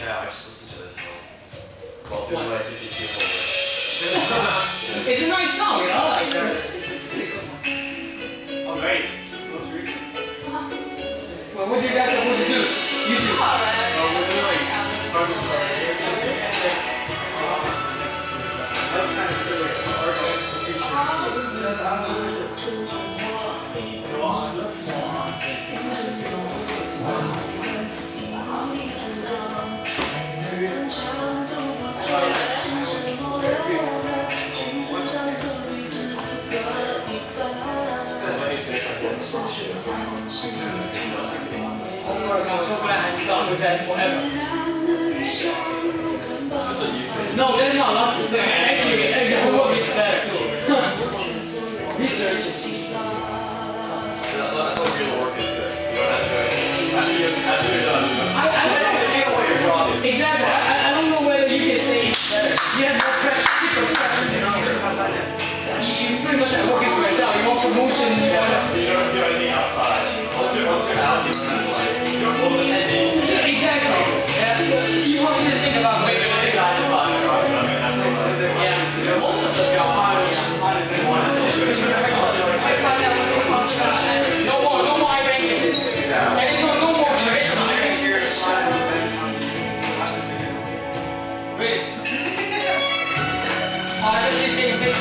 just listen to this what I did to. It's a nice song, you know? Like, it's, it's a pretty good one. Alright, let's reason? Uh-huh. Well, uh, what do you guys want to do? You do. Alright. Oh, we're doing Harvest I'm kind of. Alright. No, that's not lucky. Actually, actually, homework is better. Research is. Order the same